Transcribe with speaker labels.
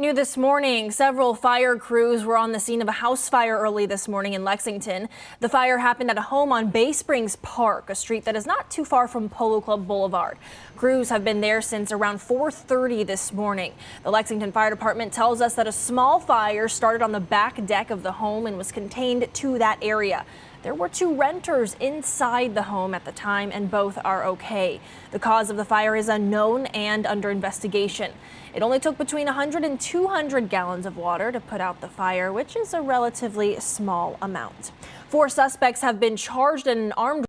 Speaker 1: New this morning, several fire crews were on the scene of a house fire early this morning in Lexington. The fire happened at a home on Bay Springs Park, a street that is not too far from Polo Club Boulevard. Crews have been there since around 4:30 this morning. The Lexington Fire Department tells us that a small fire started on the back deck of the home and was contained to that area. There were two renters inside the home at the time and both are okay. The cause of the fire is unknown and under investigation. It only took between 100 and 200 gallons of water to put out the fire, which is a relatively small amount. Four suspects have been charged in armed